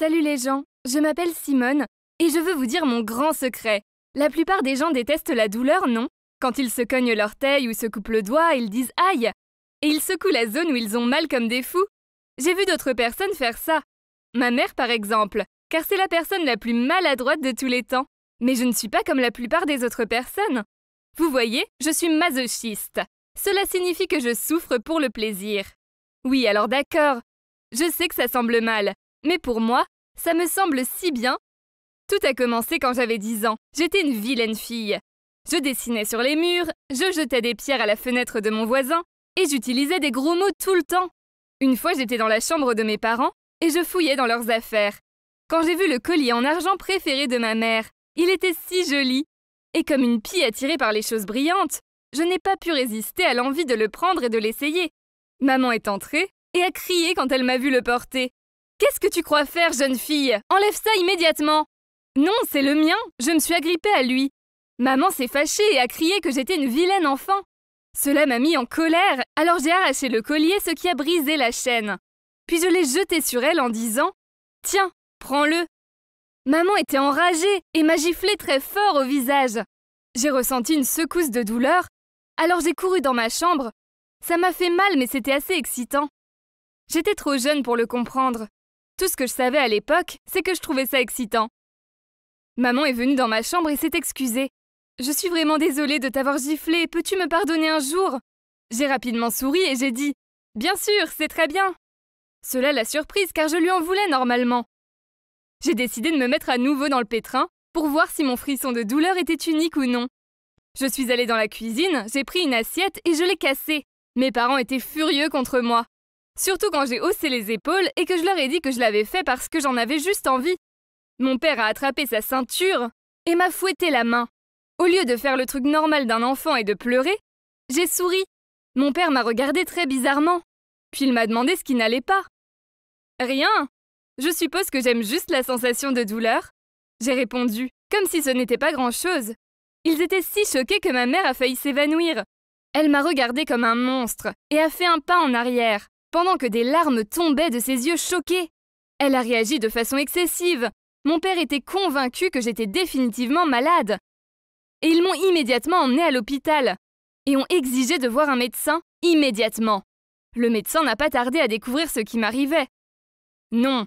Salut les gens, je m'appelle Simone et je veux vous dire mon grand secret. La plupart des gens détestent la douleur, non? Quand ils se cognent l'orteil ou se coupent le doigt, ils disent aïe et ils secouent la zone où ils ont mal comme des fous. J'ai vu d'autres personnes faire ça. Ma mère par exemple, car c'est la personne la plus maladroite de tous les temps. Mais je ne suis pas comme la plupart des autres personnes. Vous voyez, je suis masochiste. Cela signifie que je souffre pour le plaisir. Oui, alors d'accord. Je sais que ça semble mal, mais pour moi, ça me semble si bien. Tout a commencé quand j'avais 10 ans. J'étais une vilaine fille. Je dessinais sur les murs, je jetais des pierres à la fenêtre de mon voisin, et j'utilisais des gros mots tout le temps. Une fois, j'étais dans la chambre de mes parents, et je fouillais dans leurs affaires. Quand j'ai vu le collier en argent préféré de ma mère, il était si joli. Et comme une pie attirée par les choses brillantes, je n'ai pas pu résister à l'envie de le prendre et de l'essayer. Maman est entrée et a crié quand elle m'a vu le porter. Qu'est-ce que tu crois faire, jeune fille? Enlève ça immédiatement Non, c'est le mien, je me suis agrippée à lui. Maman s'est fâchée et a crié que j'étais une vilaine enfant. Cela m'a mis en colère, alors j'ai arraché le collier, ce qui a brisé la chaîne. Puis je l'ai jeté sur elle en disant Tiens, prends-le. Maman était enragée et m'a giflé très fort au visage. J'ai ressenti une secousse de douleur, alors j'ai couru dans ma chambre. Ça m'a fait mal, mais c'était assez excitant. J'étais trop jeune pour le comprendre. Tout ce que je savais à l'époque, c'est que je trouvais ça excitant. Maman est venue dans ma chambre et s'est excusée. Je suis vraiment désolée de t'avoir giflé, peux-tu me pardonner un jour? J'ai rapidement souri et j'ai dit Bien sûr, c'est très bien. Cela l'a surprise car je lui en voulais normalement. J'ai décidé de me mettre à nouveau dans le pétrin pour voir si mon frisson de douleur était unique ou non. Je suis allée dans la cuisine, j'ai pris une assiette et je l'ai cassée. Mes parents étaient furieux contre moi. Surtout quand j'ai haussé les épaules et que je leur ai dit que je l'avais fait parce que j'en avais juste envie. Mon père a attrapé sa ceinture et m'a fouetté la main. Au lieu de faire le truc normal d'un enfant et de pleurer, j'ai souri. Mon père m'a regardé très bizarrement. Puis il m'a demandé ce qui n'allait pas. Rien. Je suppose que j'aime juste la sensation de douleur. J'ai répondu, comme si ce n'était pas grand-chose. Ils étaient si choqués que ma mère a failli s'évanouir. Elle m'a regardé comme un monstre et a fait un pas en arrière pendant que des larmes tombaient de ses yeux choqués. Elle a réagi de façon excessive. Mon père était convaincu que j'étais définitivement malade. Et ils m'ont immédiatement emmené à l'hôpital et ont exigé de voir un médecin immédiatement. Le médecin n'a pas tardé à découvrir ce qui m'arrivait. Non,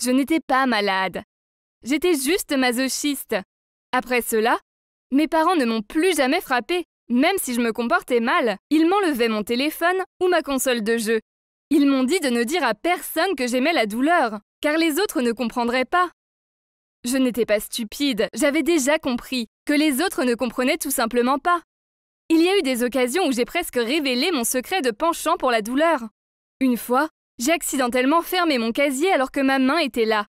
je n'étais pas malade. J'étais juste masochiste. Après cela, mes parents ne m'ont plus jamais frappé. Même si je me comportais mal, ils m'enlevaient mon téléphone ou ma console de jeu ils m'ont dit de ne dire à personne que j'aimais la douleur, car les autres ne comprendraient pas. Je n'étais pas stupide, j'avais déjà compris que les autres ne comprenaient tout simplement pas. Il y a eu des occasions où j'ai presque révélé mon secret de penchant pour la douleur. Une fois, j'ai accidentellement fermé mon casier alors que ma main était là.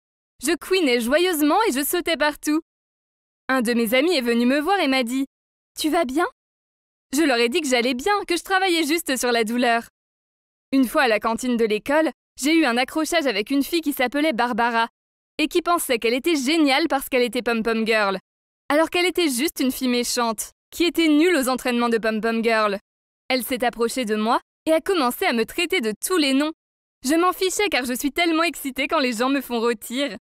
Je couinais joyeusement et je sautais partout. Un de mes amis est venu me voir et m'a dit Tu vas bien? Je leur ai dit que j'allais bien, que je travaillais juste sur la douleur. Une fois à la cantine de l'école, j'ai eu un accrochage avec une fille qui s'appelait Barbara et qui pensait qu'elle était géniale parce qu'elle était pom-pom girl, alors qu'elle était juste une fille méchante, qui était nulle aux entraînements de pom-pom girl. Elle s'est approchée de moi et a commencé à me traiter de tous les noms. Je m'en fichais car je suis tellement excitée quand les gens me font rôtir.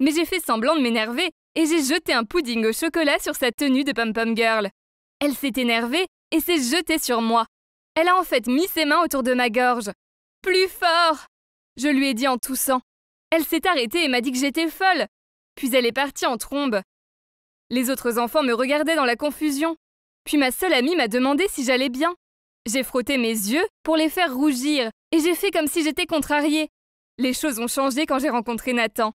Mais j'ai fait semblant de m'énerver et j'ai jeté un pudding au chocolat sur sa tenue de pom-pom girl. Elle s'est énervée et s'est jetée sur moi. Elle a en fait mis ses mains autour de ma gorge. Plus fort Je lui ai dit en toussant. Elle s'est arrêtée et m'a dit que j'étais folle. Puis elle est partie en trombe. Les autres enfants me regardaient dans la confusion. Puis ma seule amie m'a demandé si j'allais bien. J'ai frotté mes yeux pour les faire rougir et j'ai fait comme si j'étais contrariée. Les choses ont changé quand j'ai rencontré Nathan.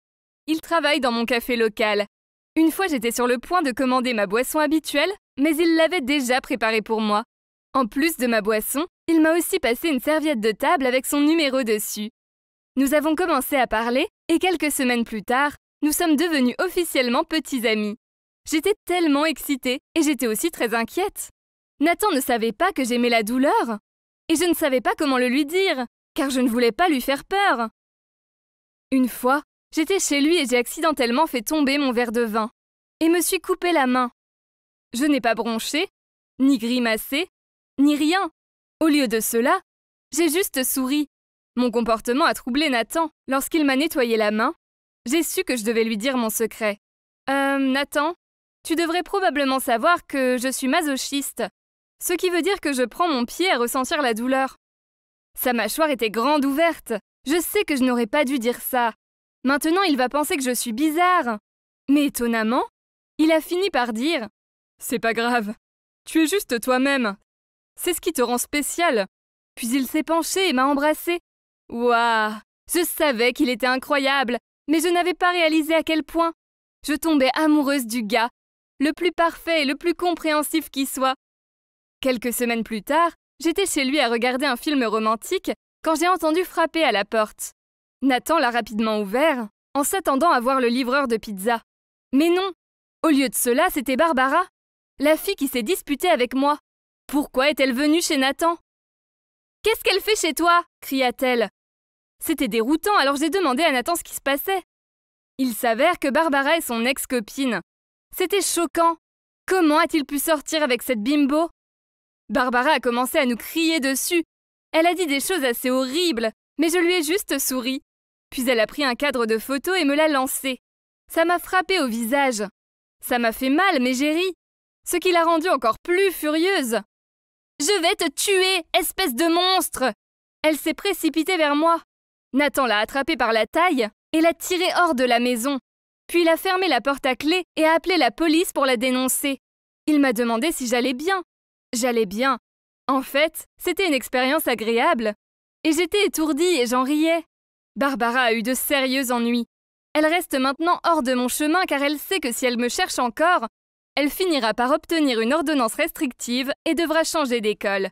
Il travaille dans mon café local. Une fois j'étais sur le point de commander ma boisson habituelle, mais il l'avait déjà préparée pour moi. En plus de ma boisson, il m'a aussi passé une serviette de table avec son numéro dessus. Nous avons commencé à parler et quelques semaines plus tard, nous sommes devenus officiellement petits amis. J'étais tellement excitée et j'étais aussi très inquiète. Nathan ne savait pas que j'aimais la douleur. Et je ne savais pas comment le lui dire, car je ne voulais pas lui faire peur. Une fois, j'étais chez lui et j'ai accidentellement fait tomber mon verre de vin, et me suis coupé la main. Je n'ai pas bronché, ni grimacé, ni rien. Au lieu de cela, j'ai juste souri. Mon comportement a troublé Nathan. Lorsqu'il m'a nettoyé la main, J'ai su que je devais lui dire mon secret. Euh, Nathan, tu devrais probablement savoir que je suis masochiste, ce qui veut dire que je prends mon pied à ressentir la douleur. Sa mâchoire était grande ouverte. Je sais que je n'aurais pas dû dire ça. Maintenant, il va penser que je suis bizarre. Mais étonnamment, il a fini par dire C'est pas grave. Tu es juste toi-même. C'est ce qui te rend spécial. Puis il s'est penché et m'a embrassé. Waouh Je savais qu'il était incroyable, mais je n'avais pas réalisé à quel point. Je tombais amoureuse du gars, le plus parfait et le plus compréhensif qui soit. Quelques semaines plus tard, j'étais chez lui à regarder un film romantique quand j'ai entendu frapper à la porte. Nathan l'a rapidement ouvert, en s'attendant à voir le livreur de pizza. Mais non Au lieu de cela, c'était Barbara, la fille qui s'est disputée avec moi. Pourquoi est-elle venue chez Nathan? Qu'est-ce qu'elle fait chez toi? cria-t-elle. C'était déroutant, alors j'ai demandé à Nathan ce qui se passait. Il s'avère que Barbara est son ex-copine. C'était choquant. Comment a-t-il pu sortir avec cette bimbo? Barbara a commencé à nous crier dessus. Elle a dit des choses assez horribles, mais je lui ai juste souri. Puis elle a pris un cadre de photo et me l'a lancé. Ça m'a frappé au visage. Ça m'a fait mal, mais j'ai ri. Ce qui l'a rendue encore plus furieuse. Je vais te tuer, espèce de monstre Elle s'est précipitée vers moi. Nathan l'a attrapée par la taille et l'a tirée hors de la maison. Puis il a fermé la porte à clé et a appelé la police pour la dénoncer. Il m'a demandé si j'allais bien. J'allais bien. En fait, c'était une expérience agréable. Et j'étais étourdie et j'en riais. Barbara a eu de sérieux ennuis. Elle reste maintenant hors de mon chemin car elle sait que si elle me cherche encore, elle finira par obtenir une ordonnance restrictive et devra changer d'école.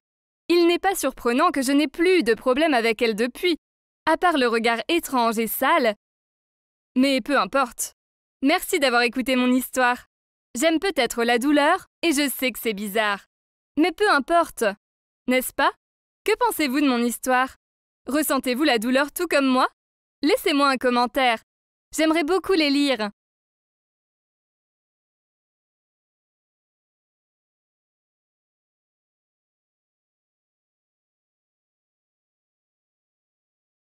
Il n'est pas surprenant que je n'ai plus eu de problème avec elle depuis, à part le regard étrange et sale. Mais peu importe. Merci d'avoir écouté mon histoire. J'aime peut-être la douleur, et je sais que c'est bizarre. Mais peu importe. N'est-ce pas? Que pensez-vous de mon histoire? Ressentez-vous la douleur tout comme moi? Laissez-moi un commentaire. J'aimerais beaucoup les lire.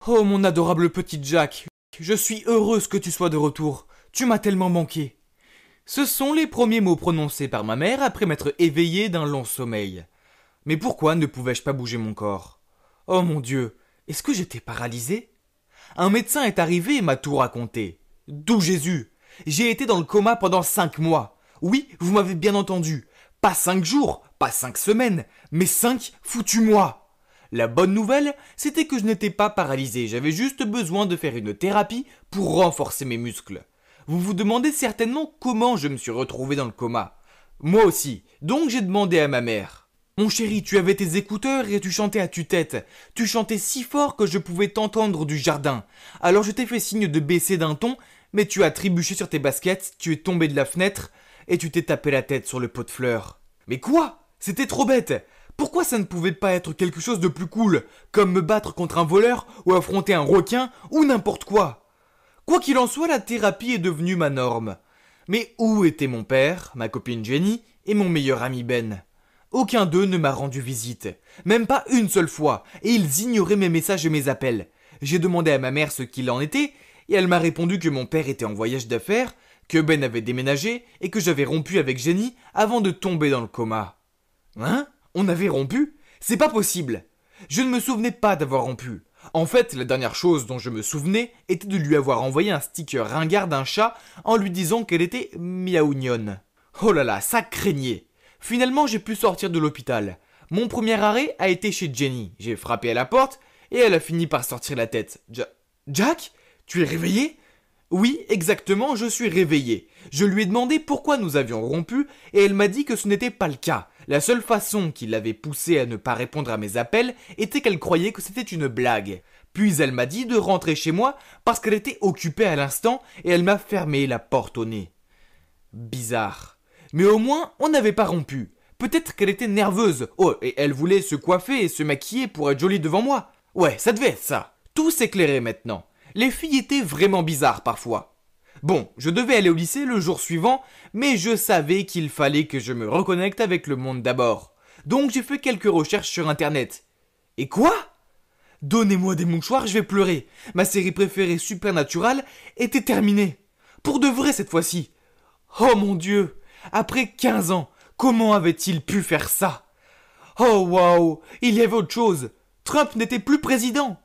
Oh mon adorable petit Jack, je suis heureuse que tu sois de retour. Tu m'as tellement manqué. Ce sont les premiers mots prononcés par ma mère après m'être éveillé d'un long sommeil. Mais pourquoi ne pouvais-je pas bouger mon corps? Oh mon Dieu, est-ce que j'étais paralysé? Un médecin est arrivé et m'a tout raconté. D'où Jésus? J'ai été dans le coma pendant cinq mois. Oui, vous m'avez bien entendu. Pas cinq jours, pas cinq semaines, mais cinq foutus mois. La bonne nouvelle, c'était que je n'étais pas paralysé, j'avais juste besoin de faire une thérapie pour renforcer mes muscles. Vous vous demandez certainement comment je me suis retrouvé dans le coma. Moi aussi, donc j'ai demandé à ma mère. Mon chéri, tu avais tes écouteurs et tu chantais à tue-tête. Tu chantais si fort que je pouvais t'entendre du jardin. Alors je t'ai fait signe de baisser d'un ton, mais tu as trébuché sur tes baskets, tu es tombé de la fenêtre et tu t'es tapé la tête sur le pot de fleurs. Mais quoi? C'était trop bête pourquoi ça ne pouvait pas être quelque chose de plus cool, comme me battre contre un voleur ou affronter un requin ou n'importe quoi? Quoi qu'il en soit, la thérapie est devenue ma norme. Mais où étaient mon père, ma copine Jenny et mon meilleur ami Ben? Aucun d'eux ne m'a rendu visite, même pas une seule fois, et ils ignoraient mes messages et mes appels. J'ai demandé à ma mère ce qu'il en était, et elle m'a répondu que mon père était en voyage d'affaires, que Ben avait déménagé et que j'avais rompu avec Jenny avant de tomber dans le coma. Hein? On avait rompu C'est pas possible Je ne me souvenais pas d'avoir rompu. En fait, la dernière chose dont je me souvenais était de lui avoir envoyé un sticker ringard d'un chat en lui disant qu'elle était miaougnonne. Oh là là, ça craignait Finalement, j'ai pu sortir de l'hôpital. Mon premier arrêt a été chez Jenny. J'ai frappé à la porte et elle a fini par sortir la tête. Jack Tu es réveillé? Oui, exactement, je suis réveillé. Je lui ai demandé pourquoi nous avions rompu, et elle m'a dit que ce n'était pas le cas. La seule façon qui l'avait poussée à ne pas répondre à mes appels était qu'elle croyait que c'était une blague. Puis elle m'a dit de rentrer chez moi parce qu'elle était occupée à l'instant et elle m'a fermé la porte au nez. Bizarre. Mais au moins, on n'avait pas rompu. Peut-être qu'elle était nerveuse. Oh, et elle voulait se coiffer et se maquiller pour être jolie devant moi. Ouais, ça devait être ça. Tout s'éclairait maintenant les filles étaient vraiment bizarres parfois. Bon, je devais aller au lycée le jour suivant, mais je savais qu'il fallait que je me reconnecte avec le monde d'abord. Donc j'ai fait quelques recherches sur Internet. Et quoi? Donnez-moi des mouchoirs, je vais pleurer. Ma série préférée Supernatural était terminée. Pour de vrai cette fois-ci. Oh mon dieu Après 15 ans, comment avait-il pu faire ça? Oh waouh Il y avait autre chose Trump n'était plus président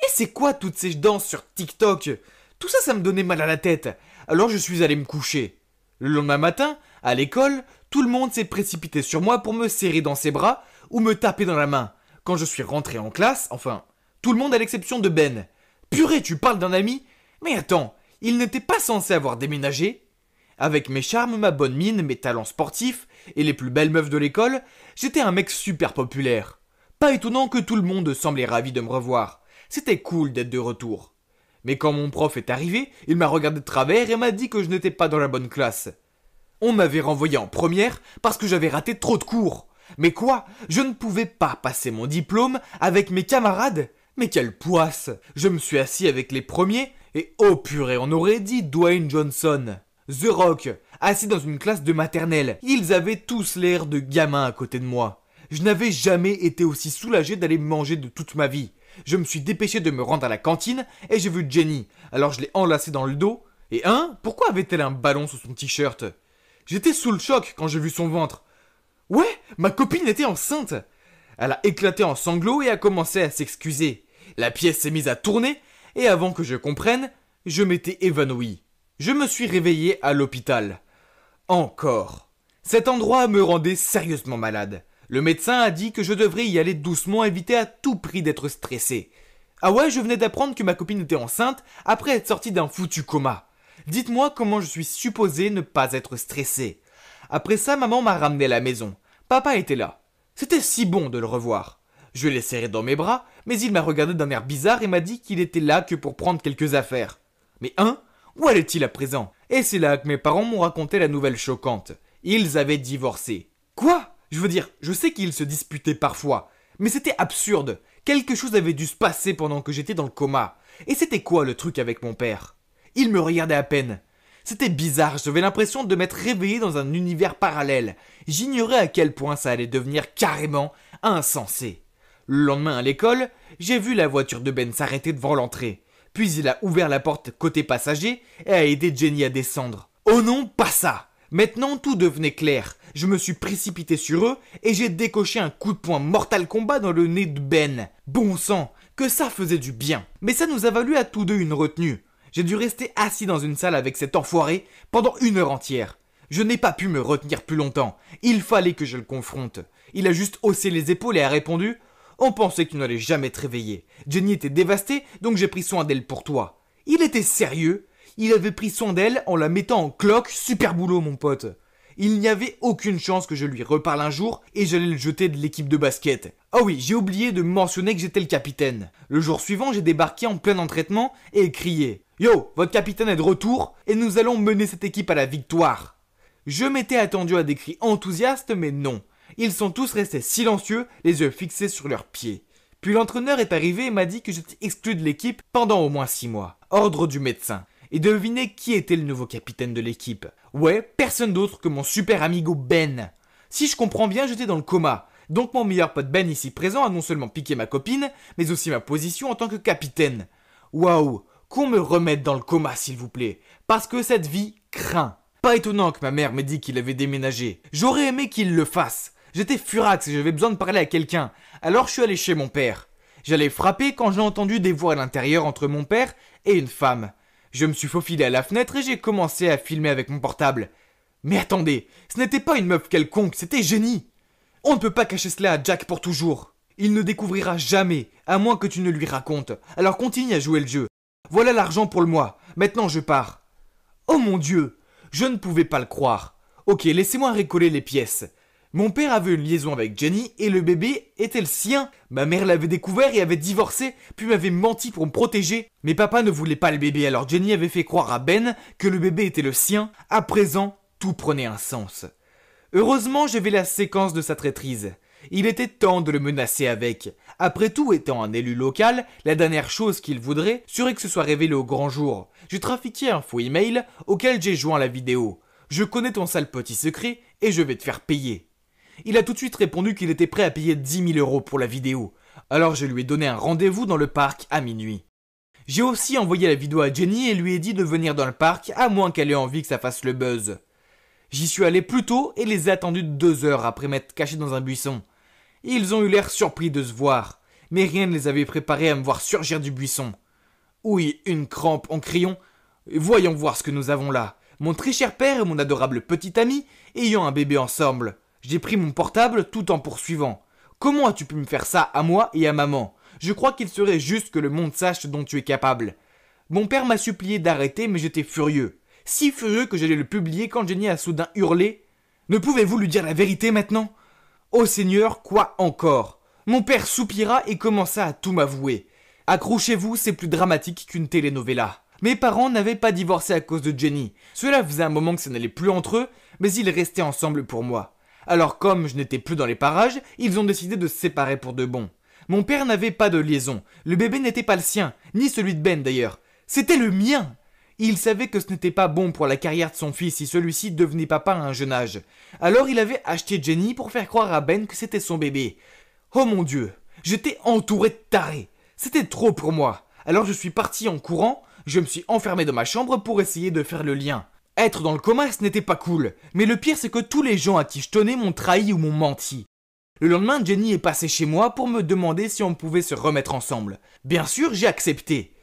Et c'est quoi toutes ces danses sur TikTok? Tout ça, ça me donnait mal à la tête. Alors je suis allé me coucher. Le lendemain matin, à l'école, tout le monde s'est précipité sur moi pour me serrer dans ses bras ou me taper dans la main. Quand je suis rentré en classe, enfin, tout le monde à l'exception de Ben. Purée, tu parles d'un ami? Mais attends, il n'était pas censé avoir déménagé Avec mes charmes, ma bonne mine, mes talents sportifs et les plus belles meufs de l'école, j'étais un mec super populaire. Pas étonnant que tout le monde semblait ravi de me revoir. C'était cool d'être de retour. Mais quand mon prof est arrivé, il m'a regardé de travers et m'a dit que je n'étais pas dans la bonne classe. On m'avait renvoyé en première parce que j'avais raté trop de cours. Mais quoi Je ne pouvais pas passer mon diplôme avec mes camarades Mais quelle poisse Je me suis assis avec les premiers et oh purée, on aurait dit Dwayne Johnson. The Rock, assis dans une classe de maternelle. Ils avaient tous l'air de gamins à côté de moi. Je n'avais jamais été aussi soulagé d'aller manger de toute ma vie. Je me suis dépêché de me rendre à la cantine et j'ai vu Jenny. Alors je l'ai enlacée dans le dos. Et hein Pourquoi avait-elle un ballon sous son t-shirt? J'étais sous le choc quand j'ai vu son ventre. Ouais, ma copine était enceinte. Elle a éclaté en sanglots et a commencé à s'excuser. La pièce s'est mise à tourner et avant que je comprenne, je m'étais évanoui. Je me suis réveillé à l'hôpital. Encore. Cet endroit me rendait sérieusement malade. Le médecin a dit que je devrais y aller doucement, éviter à tout prix d'être stressé. Ah ouais, je venais d'apprendre que ma copine était enceinte après être sortie d'un foutu coma. Dites-moi comment je suis supposé ne pas être stressé. Après ça, maman m'a ramené à la maison. Papa était là. C'était si bon de le revoir. Je l'ai serré dans mes bras, mais il m'a regardé d'un air bizarre et m'a dit qu'il était là que pour prendre quelques affaires. Mais hein? Où allait-il à présent? Et c'est là que mes parents m'ont raconté la nouvelle choquante. Ils avaient divorcé. Quoi? Je veux dire, je sais qu'ils se disputaient parfois, mais c'était absurde. Quelque chose avait dû se passer pendant que j'étais dans le coma. Et c'était quoi le truc avec mon père? Il me regardait à peine. C'était bizarre, j'avais l'impression de m'être réveillé dans un univers parallèle. J'ignorais à quel point ça allait devenir carrément insensé. Le lendemain à l'école, j'ai vu la voiture de Ben s'arrêter devant l'entrée. Puis il a ouvert la porte côté passager et a aidé Jenny à descendre. Oh non, pas ça Maintenant tout devenait clair. Je me suis précipité sur eux et j'ai décoché un coup de poing mortal combat dans le nez de Ben. Bon sang, que ça faisait du bien. Mais ça nous a valu à tous deux une retenue. J'ai dû rester assis dans une salle avec cet enfoiré pendant une heure entière. Je n'ai pas pu me retenir plus longtemps. Il fallait que je le confronte. Il a juste haussé les épaules et a répondu On pensait que tu n'allais jamais te réveiller. Jenny était dévastée, donc j'ai pris soin d'elle pour toi. Il était sérieux? Il avait pris soin d'elle en la mettant en cloque, super boulot mon pote. Il n'y avait aucune chance que je lui reparle un jour et j'allais le jeter de l'équipe de basket. Ah oui, j'ai oublié de mentionner que j'étais le capitaine. Le jour suivant, j'ai débarqué en plein entraînement et crié Yo, votre capitaine est de retour et nous allons mener cette équipe à la victoire. Je m'étais attendu à des cris enthousiastes, mais non. Ils sont tous restés silencieux, les yeux fixés sur leurs pieds. Puis l'entraîneur est arrivé et m'a dit que j'étais exclu de l'équipe pendant au moins six mois. Ordre du médecin. Et devinez qui était le nouveau capitaine de l'équipe Ouais, personne d'autre que mon super amigo Ben. Si je comprends bien, j'étais dans le coma. Donc mon meilleur pote Ben ici présent a non seulement piqué ma copine, mais aussi ma position en tant que capitaine. Waouh, qu'on me remette dans le coma s'il vous plaît, parce que cette vie craint. Pas étonnant que ma mère m'ait dit qu'il avait déménagé. J'aurais aimé qu'il le fasse. J'étais furax et j'avais besoin de parler à quelqu'un. Alors je suis allé chez mon père. J'allais frapper quand j'ai entendu des voix à l'intérieur entre mon père et une femme. Je me suis faufilé à la fenêtre et j'ai commencé à filmer avec mon portable. Mais attendez, ce n'était pas une meuf quelconque, c'était génie. On ne peut pas cacher cela à Jack pour toujours. Il ne découvrira jamais, à moins que tu ne lui racontes. Alors continue à jouer le jeu. Voilà l'argent pour le mois. Maintenant je pars. Oh mon dieu Je ne pouvais pas le croire. Ok, laissez-moi récoller les pièces. Mon père avait une liaison avec Jenny et le bébé était le sien. Ma mère l'avait découvert et avait divorcé, puis m'avait menti pour me protéger. Mais papa ne voulait pas le bébé, alors Jenny avait fait croire à Ben que le bébé était le sien. À présent, tout prenait un sens. Heureusement, j'avais la séquence de sa traîtrise. Il était temps de le menacer avec. Après tout, étant un élu local, la dernière chose qu'il voudrait serait que ce soit révélé au grand jour. Je trafiquais un faux email auquel j'ai joint la vidéo. Je connais ton sale petit secret et je vais te faire payer. Il a tout de suite répondu qu'il était prêt à payer 10 000 euros pour la vidéo. Alors je lui ai donné un rendez-vous dans le parc à minuit. J'ai aussi envoyé la vidéo à Jenny et lui ai dit de venir dans le parc à moins qu'elle ait envie que ça fasse le buzz. J'y suis allé plus tôt et les ai attendus deux heures après m'être caché dans un buisson. Ils ont eu l'air surpris de se voir, mais rien ne les avait préparés à me voir surgir du buisson. Oui, une crampe en criant Voyons voir ce que nous avons là. Mon très cher père et mon adorable petit ami ayant un bébé ensemble. J'ai pris mon portable tout en poursuivant. Comment as-tu pu me faire ça à moi et à maman? Je crois qu'il serait juste que le monde sache dont tu es capable. Mon père m'a supplié d'arrêter, mais j'étais furieux. Si furieux que j'allais le publier quand Jenny a soudain hurlé. Ne pouvez-vous lui dire la vérité maintenant? Ô Seigneur, quoi encore? Mon père soupira et commença à tout m'avouer. Accrochez-vous, c'est plus dramatique qu'une telenovela. Mes parents n'avaient pas divorcé à cause de Jenny. Cela faisait un moment que ça n'allait plus entre eux, mais ils restaient ensemble pour moi. Alors comme je n'étais plus dans les parages, ils ont décidé de se séparer pour de bon. Mon père n'avait pas de liaison. Le bébé n'était pas le sien, ni celui de Ben d'ailleurs. C'était le mien. Il savait que ce n'était pas bon pour la carrière de son fils si celui-ci devenait papa à un jeune âge. Alors il avait acheté Jenny pour faire croire à Ben que c'était son bébé. Oh mon dieu, j'étais entouré de tarés. C'était trop pour moi. Alors je suis parti en courant, je me suis enfermé dans ma chambre pour essayer de faire le lien. Être dans le coma, ce n'était pas cool. Mais le pire, c'est que tous les gens à qui je tenais m'ont trahi ou m'ont menti. Le lendemain, Jenny est passée chez moi pour me demander si on pouvait se remettre ensemble. Bien sûr, j'ai accepté.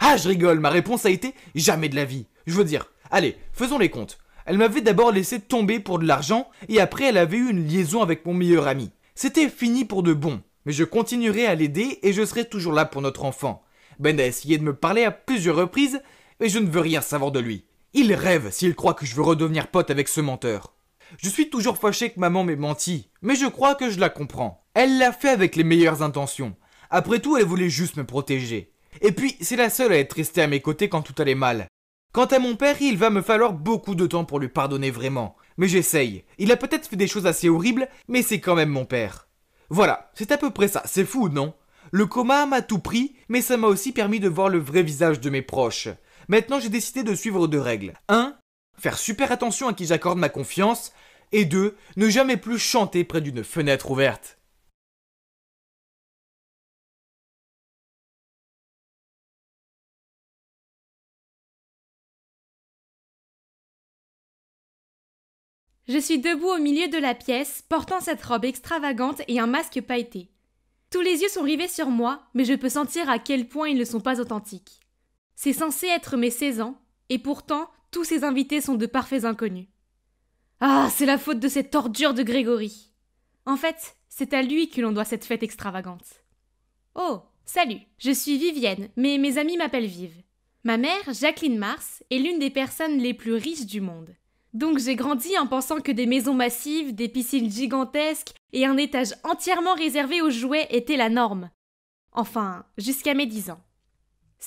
Ah, je rigole, ma réponse a été jamais de la vie. Je veux dire, allez, faisons les comptes. Elle m'avait d'abord laissé tomber pour de l'argent et après elle avait eu une liaison avec mon meilleur ami. C'était fini pour de bon. Mais je continuerai à l'aider et je serai toujours là pour notre enfant. Ben a essayé de me parler à plusieurs reprises, mais je ne veux rien savoir de lui. Il rêve s'il croit que je veux redevenir pote avec ce menteur. Je suis toujours fâché que maman m'ait menti, mais je crois que je la comprends. Elle l'a fait avec les meilleures intentions. Après tout, elle voulait juste me protéger. Et puis, c'est la seule à être restée à mes côtés quand tout allait mal. Quant à mon père, il va me falloir beaucoup de temps pour lui pardonner vraiment. Mais j'essaye. Il a peut-être fait des choses assez horribles, mais c'est quand même mon père. Voilà, c'est à peu près ça. C'est fou, non? Le coma m'a tout pris, mais ça m'a aussi permis de voir le vrai visage de mes proches. Maintenant, j'ai décidé de suivre deux règles. 1. Faire super attention à qui j'accorde ma confiance. Et 2. Ne jamais plus chanter près d'une fenêtre ouverte. Je suis debout au milieu de la pièce, portant cette robe extravagante et un masque pailleté. Tous les yeux sont rivés sur moi, mais je peux sentir à quel point ils ne sont pas authentiques. C'est censé être mes 16 ans, et pourtant tous ces invités sont de parfaits inconnus. Ah, c'est la faute de cette ordure de Grégory. En fait, c'est à lui que l'on doit cette fête extravagante. Oh, salut, je suis Vivienne, mais mes amis m'appellent Vive. Ma mère, Jacqueline Mars, est l'une des personnes les plus riches du monde. Donc j'ai grandi en pensant que des maisons massives, des piscines gigantesques et un étage entièrement réservé aux jouets étaient la norme. Enfin, jusqu'à mes dix ans.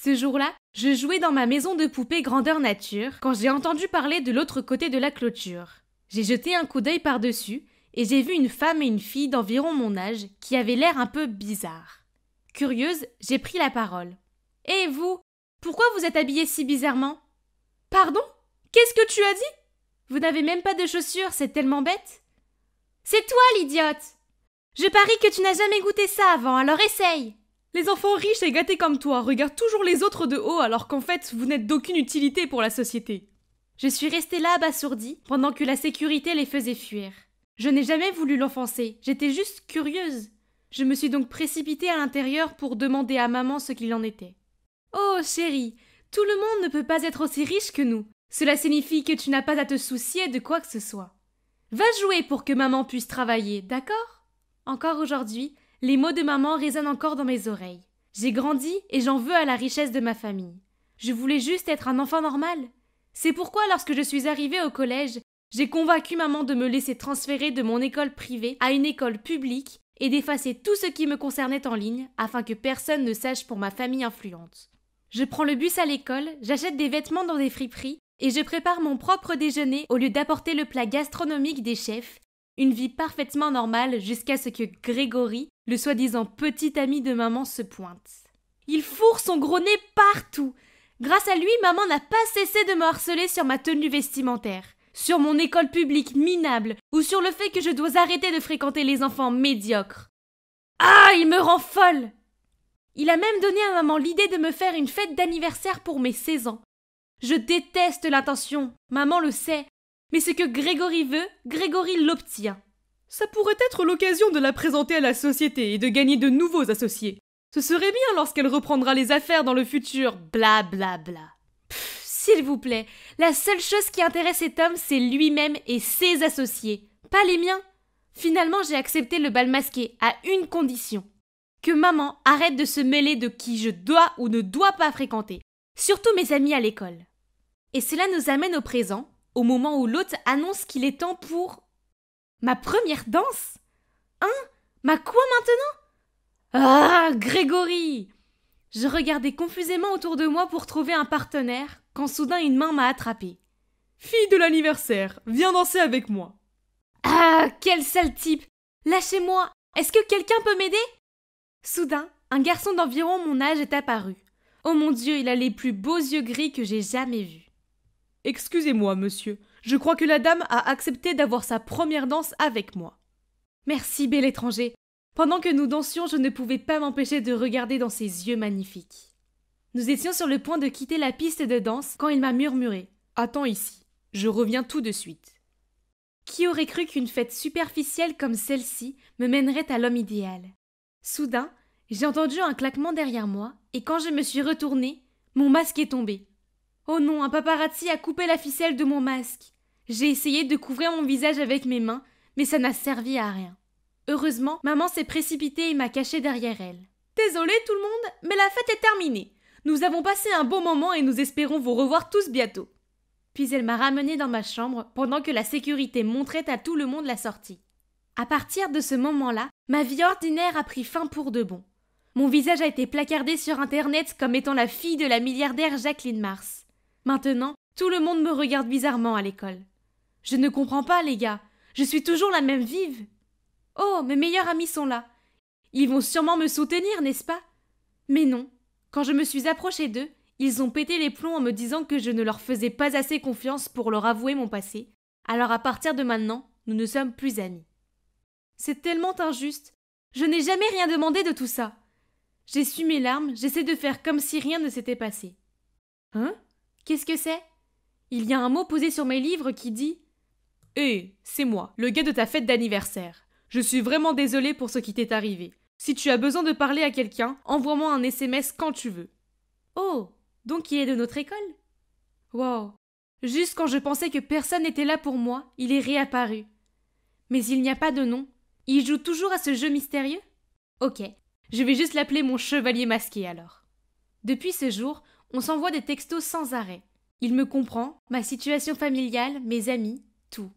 Ce jour-là, je jouais dans ma maison de poupée grandeur nature quand j'ai entendu parler de l'autre côté de la clôture. J'ai jeté un coup d'œil par-dessus et j'ai vu une femme et une fille d'environ mon âge qui avaient l'air un peu bizarres. Curieuse, j'ai pris la parole. Et vous Pourquoi vous êtes habillée si bizarrement Pardon? Qu'est-ce que tu as dit Vous n'avez même pas de chaussures, c'est tellement bête C'est toi l'idiote Je parie que tu n'as jamais goûté ça avant, alors essaye les enfants riches et gâtés comme toi regardent toujours les autres de haut alors qu'en fait vous n'êtes d'aucune utilité pour la société. Je suis restée là abasourdie pendant que la sécurité les faisait fuir. Je n'ai jamais voulu l'offenser, j'étais juste curieuse. Je me suis donc précipitée à l'intérieur pour demander à maman ce qu'il en était. Oh chérie, tout le monde ne peut pas être aussi riche que nous. Cela signifie que tu n'as pas à te soucier de quoi que ce soit. Va jouer pour que maman puisse travailler, d'accord? Encore aujourd'hui, les mots de maman résonnent encore dans mes oreilles. J'ai grandi et j'en veux à la richesse de ma famille. Je voulais juste être un enfant normal. C'est pourquoi lorsque je suis arrivée au collège, j'ai convaincu maman de me laisser transférer de mon école privée à une école publique et d'effacer tout ce qui me concernait en ligne afin que personne ne sache pour ma famille influente. Je prends le bus à l'école, j'achète des vêtements dans des friperies et je prépare mon propre déjeuner au lieu d'apporter le plat gastronomique des chefs une vie parfaitement normale jusqu'à ce que Grégory, le soi-disant petit ami de maman, se pointe. Il fourre son gros nez partout. Grâce à lui, maman n'a pas cessé de me harceler sur ma tenue vestimentaire, sur mon école publique minable ou sur le fait que je dois arrêter de fréquenter les enfants médiocres. Ah, il me rend folle Il a même donné à maman l'idée de me faire une fête d'anniversaire pour mes 16 ans. Je déteste l'intention, maman le sait, mais ce que Grégory veut, Grégory l'obtient. Ça pourrait être l'occasion de la présenter à la société et de gagner de nouveaux associés. Ce serait bien lorsqu'elle reprendra les affaires dans le futur. Bla bla. S'il vous plaît, la seule chose qui intéresse cet homme, c'est lui-même et ses associés, pas les miens. Finalement, j'ai accepté le bal masqué à une condition que maman arrête de se mêler de qui je dois ou ne dois pas fréquenter, surtout mes amis à l'école. Et cela nous amène au présent, au moment où l'hôte annonce qu'il est temps pour. Ma première danse Hein? Ma quoi maintenant? Ah Grégory Je regardais confusément autour de moi pour trouver un partenaire quand soudain une main m'a attrapée. Fille de l'anniversaire, viens danser avec moi. Ah Quel sale type Lâchez-moi Est-ce que quelqu'un peut m'aider? Soudain, un garçon d'environ mon âge est apparu. Oh mon Dieu, il a les plus beaux yeux gris que j'ai jamais vus. Excusez-moi, monsieur. Je crois que la dame a accepté d'avoir sa première danse avec moi. Merci, bel étranger. Pendant que nous dansions, je ne pouvais pas m'empêcher de regarder dans ses yeux magnifiques. Nous étions sur le point de quitter la piste de danse quand il m'a murmuré. Attends ici. Je reviens tout de suite. Qui aurait cru qu'une fête superficielle comme celle-ci me mènerait à l'homme idéal? Soudain, j'ai entendu un claquement derrière moi, et quand je me suis retournée, mon masque est tombé. Oh non, un paparazzi a coupé la ficelle de mon masque. J'ai essayé de couvrir mon visage avec mes mains, mais ça n'a servi à rien. Heureusement, maman s'est précipitée et m'a caché derrière elle. Désolée tout le monde, mais la fête est terminée. Nous avons passé un bon moment et nous espérons vous revoir tous bientôt. Puis elle m'a ramenée dans ma chambre pendant que la sécurité montrait à tout le monde la sortie. À partir de ce moment-là, ma vie ordinaire a pris fin pour de bon. Mon visage a été placardé sur Internet comme étant la fille de la milliardaire Jacqueline Mars. Maintenant, tout le monde me regarde bizarrement à l'école. Je ne comprends pas, les gars. Je suis toujours la même vive. Oh, mes meilleurs amis sont là. Ils vont sûrement me soutenir, n'est-ce pas? Mais non. Quand je me suis approchée d'eux, ils ont pété les plombs en me disant que je ne leur faisais pas assez confiance pour leur avouer mon passé. Alors à partir de maintenant, nous ne sommes plus amis. C'est tellement injuste. Je n'ai jamais rien demandé de tout ça. J'essuie mes larmes, j'essaie de faire comme si rien ne s'était passé. Hein? Qu'est-ce que c'est? Il y a un mot posé sur mes livres qui dit Hé, c'est moi, le gars de ta fête d'anniversaire. Je suis vraiment désolé pour ce qui t'est arrivé. Si tu as besoin de parler à quelqu'un, envoie-moi un SMS quand tu veux. Oh, donc il est de notre école? Wow. Juste quand je pensais que personne n'était là pour moi, il est réapparu. Mais il n'y a pas de nom. Il joue toujours à ce jeu mystérieux? Ok, je vais juste l'appeler mon chevalier masqué alors. Depuis ce jour, on s'envoie des textos sans arrêt. Il me comprend, ma situation familiale, mes amis, tout.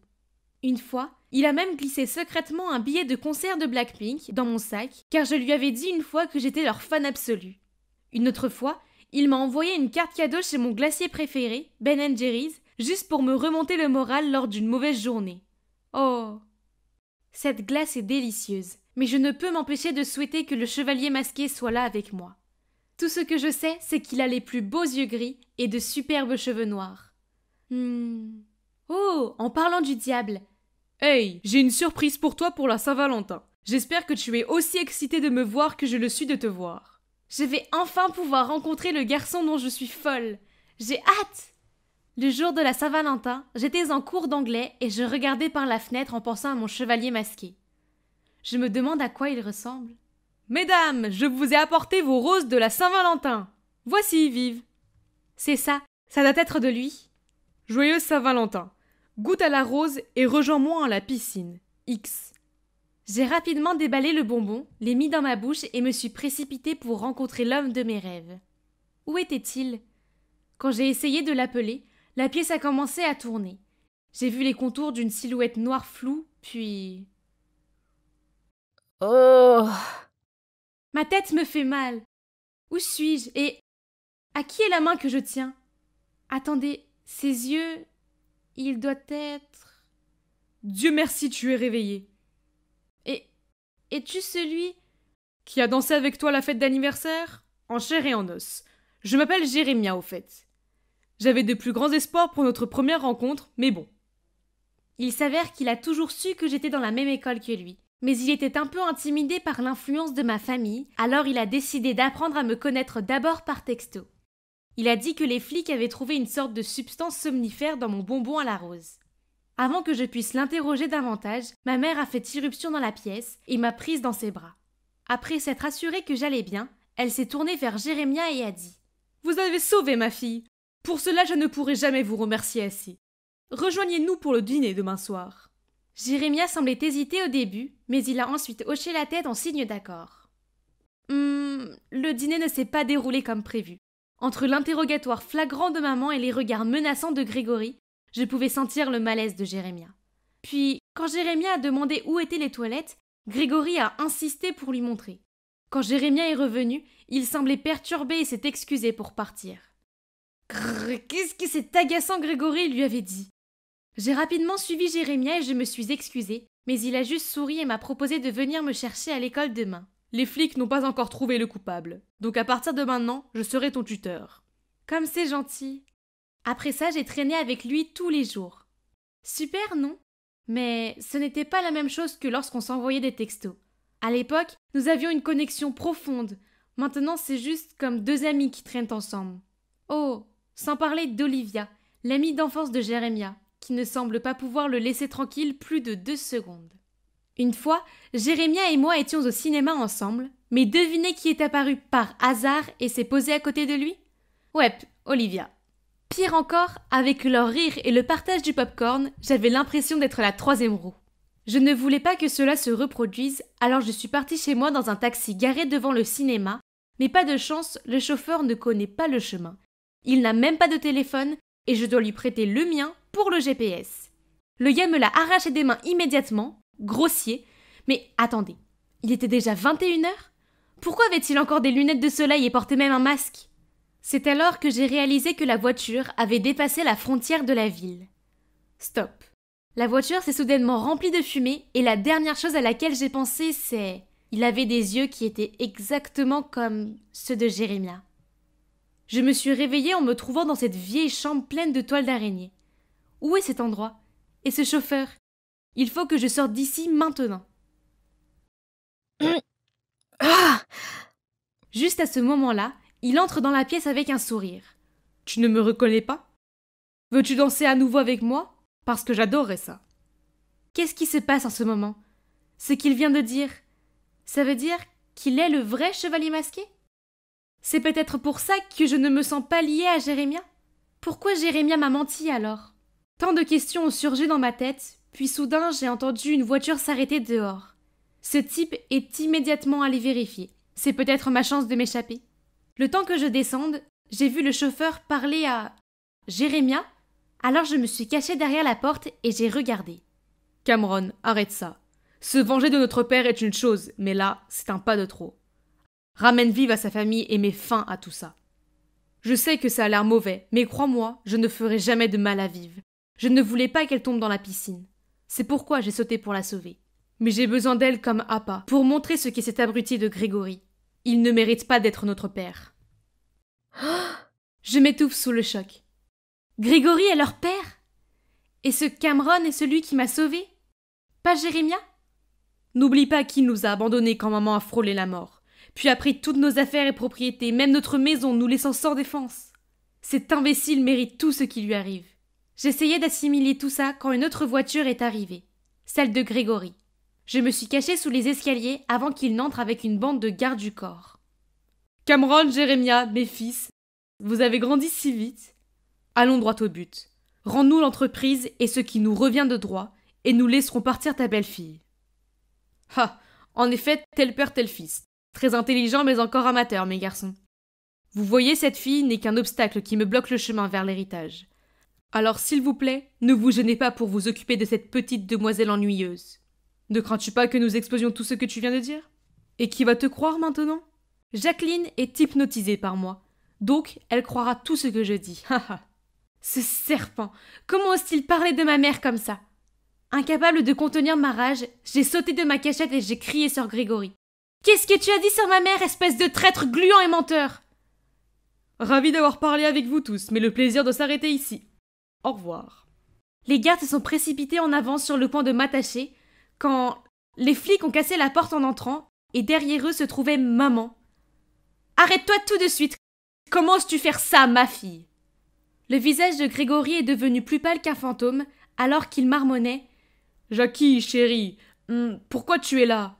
Une fois, il a même glissé secrètement un billet de concert de Blackpink dans mon sac, car je lui avais dit une fois que j'étais leur fan absolu. Une autre fois, il m'a envoyé une carte cadeau chez mon glacier préféré, Ben Jerry's, juste pour me remonter le moral lors d'une mauvaise journée. Oh. Cette glace est délicieuse, mais je ne peux m'empêcher de souhaiter que le chevalier masqué soit là avec moi. Tout ce que je sais, c'est qu'il a les plus beaux yeux gris et de superbes cheveux noirs. Hmm. Oh, en parlant du diable. Hey, j'ai une surprise pour toi pour la Saint-Valentin. J'espère que tu es aussi excité de me voir que je le suis de te voir. Je vais enfin pouvoir rencontrer le garçon dont je suis folle. J'ai hâte. Le jour de la Saint-Valentin, j'étais en cours d'anglais et je regardais par la fenêtre en pensant à mon chevalier masqué. Je me demande à quoi il ressemble. Mesdames, je vous ai apporté vos roses de la Saint-Valentin. Voici, vive. C'est ça, ça doit être de lui. Joyeuse Saint-Valentin. Goûte à la rose et rejoins-moi à la piscine. X. J'ai rapidement déballé le bonbon, l'ai mis dans ma bouche et me suis précipitée pour rencontrer l'homme de mes rêves. Où était-il? Quand j'ai essayé de l'appeler, la pièce a commencé à tourner. J'ai vu les contours d'une silhouette noire floue, puis. Oh Ma tête me fait mal. Où suis-je? Et à qui est la main que je tiens? Attendez, ses yeux. Il doit être. Dieu merci, tu es réveillé. Et. Es-tu celui. Qui a dansé avec toi la fête d'anniversaire? En chair et en os. Je m'appelle Jérémia, au fait. J'avais de plus grands espoirs pour notre première rencontre, mais bon. Il s'avère qu'il a toujours su que j'étais dans la même école que lui. Mais il était un peu intimidé par l'influence de ma famille, alors il a décidé d'apprendre à me connaître d'abord par texto. Il a dit que les flics avaient trouvé une sorte de substance somnifère dans mon bonbon à la rose. Avant que je puisse l'interroger davantage, ma mère a fait irruption dans la pièce et m'a prise dans ses bras. Après s'être assurée que j'allais bien, elle s'est tournée vers Jérémia et a dit Vous avez sauvé ma fille. Pour cela, je ne pourrai jamais vous remercier assez. Rejoignez-nous pour le dîner demain soir. Jérémia semblait hésiter au début, mais il a ensuite hoché la tête en signe d'accord. Hum, le dîner ne s'est pas déroulé comme prévu. Entre l'interrogatoire flagrant de maman et les regards menaçants de Grégory, je pouvais sentir le malaise de Jérémia. Puis, quand Jérémia a demandé où étaient les toilettes, Grégory a insisté pour lui montrer. Quand Jérémia est revenu, il semblait perturbé et s'est excusé pour partir. Qu'est-ce que c'est agaçant, Grégory lui avait dit. J'ai rapidement suivi Jérémia et je me suis excusée, mais il a juste souri et m'a proposé de venir me chercher à l'école demain. Les flics n'ont pas encore trouvé le coupable. Donc à partir de maintenant, je serai ton tuteur. Comme c'est gentil. Après ça, j'ai traîné avec lui tous les jours. Super, non? Mais ce n'était pas la même chose que lorsqu'on s'envoyait des textos. À l'époque, nous avions une connexion profonde. Maintenant, c'est juste comme deux amis qui traînent ensemble. Oh, sans parler d'Olivia, l'amie d'enfance de Jérémia, qui ne semble pas pouvoir le laisser tranquille plus de deux secondes. Une fois, Jérémia et moi étions au cinéma ensemble, mais devinez qui est apparu par hasard et s'est posé à côté de lui? Ouais, Olivia. Pire encore, avec leur rire et le partage du popcorn, j'avais l'impression d'être la troisième roue. Je ne voulais pas que cela se reproduise, alors je suis partie chez moi dans un taxi garé devant le cinéma, mais pas de chance, le chauffeur ne connaît pas le chemin. Il n'a même pas de téléphone, et je dois lui prêter le mien pour le GPS. Le gars me l'a arraché des mains immédiatement, grossier. Mais attendez, il était déjà 21 heures? Pourquoi avait-il encore des lunettes de soleil et portait même un masque? C'est alors que j'ai réalisé que la voiture avait dépassé la frontière de la ville. Stop. La voiture s'est soudainement remplie de fumée et la dernière chose à laquelle j'ai pensé c'est il avait des yeux qui étaient exactement comme ceux de Jérémia. Je me suis réveillée en me trouvant dans cette vieille chambre pleine de toiles d'araignée. Où est cet endroit? Et ce chauffeur? Il faut que je sorte d'ici maintenant. Ah! Juste à ce moment-là, il entre dans la pièce avec un sourire. Tu ne me reconnais pas? Veux-tu danser à nouveau avec moi? Parce que j'adorerais ça. Qu'est-ce qui se passe en ce moment? Ce qu'il vient de dire, ça veut dire qu'il est le vrai chevalier masqué? C'est peut-être pour ça que je ne me sens pas liée à Jérémia? Pourquoi Jérémia m'a menti alors? Tant de questions ont surgi dans ma tête, puis soudain j'ai entendu une voiture s'arrêter dehors. Ce type est immédiatement allé vérifier. C'est peut-être ma chance de m'échapper. Le temps que je descende, j'ai vu le chauffeur parler à Jérémia, alors je me suis cachée derrière la porte et j'ai regardé. Cameron, arrête ça. Se venger de notre père est une chose, mais là, c'est un pas de trop. Ramène vive à sa famille et mets fin à tout ça. Je sais que ça a l'air mauvais, mais crois-moi, je ne ferai jamais de mal à Vive. Je ne voulais pas qu'elle tombe dans la piscine. C'est pourquoi j'ai sauté pour la sauver. Mais j'ai besoin d'elle comme appât pour montrer ce qu'est cet abruti de Grégory. Il ne mérite pas d'être notre père. Je m'étouffe sous le choc. Grégory est leur père? Et ce Cameron est celui qui m'a sauvé Pas Jérémia? N'oublie pas qu'il nous a abandonnés quand maman a frôlé la mort, puis a pris toutes nos affaires et propriétés, même notre maison, nous laissant sans défense. Cet imbécile mérite tout ce qui lui arrive. J'essayais d'assimiler tout ça quand une autre voiture est arrivée, celle de Grégory. Je me suis cachée sous les escaliers avant qu'il n'entre avec une bande de gardes du corps. Cameron, Jérémia, mes fils, vous avez grandi si vite. Allons droit au but. Rends-nous l'entreprise et ce qui nous revient de droit, et nous laisserons partir ta belle-fille. Ah, en effet, tel père, tel fils. Très intelligent, mais encore amateur, mes garçons. Vous voyez, cette fille n'est qu'un obstacle qui me bloque le chemin vers l'héritage. Alors s'il vous plaît, ne vous gênez pas pour vous occuper de cette petite demoiselle ennuyeuse. Ne crains-tu pas que nous exposions tout ce que tu viens de dire? Et qui va te croire maintenant? Jacqueline est hypnotisée par moi, donc elle croira tout ce que je dis. ce serpent Comment ose-t-il parler de ma mère comme ça? Incapable de contenir ma rage, j'ai sauté de ma cachette et j'ai crié sur Grégory. Qu'est-ce que tu as dit sur ma mère, espèce de traître gluant et menteur? Ravi d'avoir parlé avec vous tous, mais le plaisir de s'arrêter ici. Au revoir. Les gardes se sont précipités en avant sur le point de m'attacher, quand les flics ont cassé la porte en entrant, et derrière eux se trouvait maman. Arrête-toi tout de suite. Comment oses-tu faire ça, ma fille? Le visage de Grégory est devenu plus pâle qu'un fantôme, alors qu'il marmonnait. Jackie, chérie, hmm, pourquoi tu es là?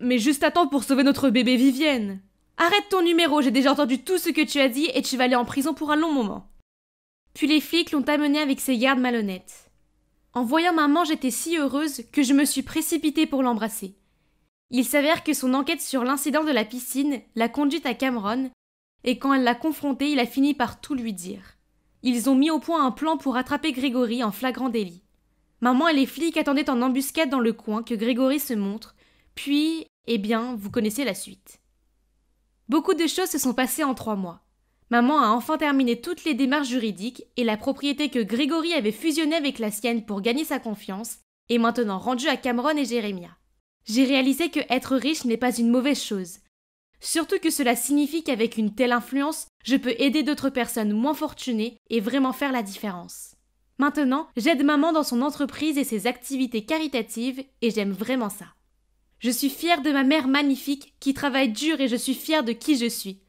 Mais juste à temps pour sauver notre bébé Vivienne. Arrête ton numéro, j'ai déjà entendu tout ce que tu as dit et tu vas aller en prison pour un long moment. Puis les flics l'ont amené avec ses gardes malhonnêtes. En voyant maman, j'étais si heureuse que je me suis précipitée pour l'embrasser. Il s'avère que son enquête sur l'incident de la piscine l'a conduite à Cameron, et quand elle l'a confronté, il a fini par tout lui dire. Ils ont mis au point un plan pour attraper Grégory en flagrant délit. Maman et les flics attendaient en embuscade dans le coin que Grégory se montre, puis, eh bien, vous connaissez la suite. Beaucoup de choses se sont passées en trois mois. Maman a enfin terminé toutes les démarches juridiques et la propriété que Grégory avait fusionnée avec la sienne pour gagner sa confiance est maintenant rendue à Cameron et Jérémia. J'ai réalisé que être riche n'est pas une mauvaise chose. Surtout que cela signifie qu'avec une telle influence, je peux aider d'autres personnes moins fortunées et vraiment faire la différence. Maintenant, j'aide maman dans son entreprise et ses activités caritatives et j'aime vraiment ça. Je suis fière de ma mère magnifique qui travaille dur et je suis fière de qui je suis.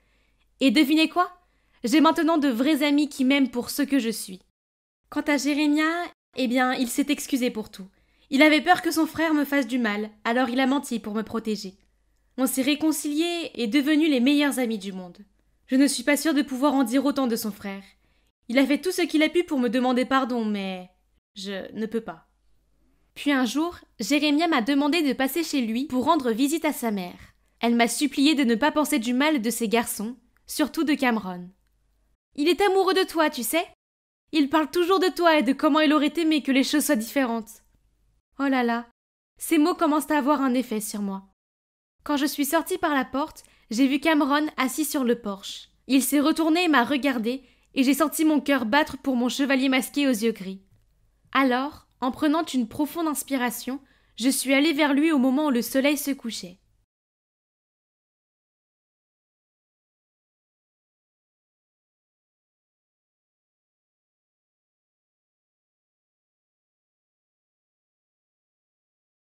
Et devinez quoi? J'ai maintenant de vrais amis qui m'aiment pour ce que je suis. Quant à Jérémia, eh bien, il s'est excusé pour tout. Il avait peur que son frère me fasse du mal, alors il a menti pour me protéger. On s'est réconciliés et devenus les meilleurs amis du monde. Je ne suis pas sûre de pouvoir en dire autant de son frère. Il a fait tout ce qu'il a pu pour me demander pardon, mais je ne peux pas. Puis un jour, Jérémia m'a demandé de passer chez lui pour rendre visite à sa mère. Elle m'a supplié de ne pas penser du mal de ses garçons, surtout de Cameron. Il est amoureux de toi, tu sais. Il parle toujours de toi et de comment il aurait aimé que les choses soient différentes. Oh là là, ces mots commencent à avoir un effet sur moi. Quand je suis sortie par la porte, j'ai vu Cameron assis sur le porche. Il s'est retourné et m'a regardé, et j'ai senti mon cœur battre pour mon chevalier masqué aux yeux gris. Alors, en prenant une profonde inspiration, je suis allée vers lui au moment où le soleil se couchait.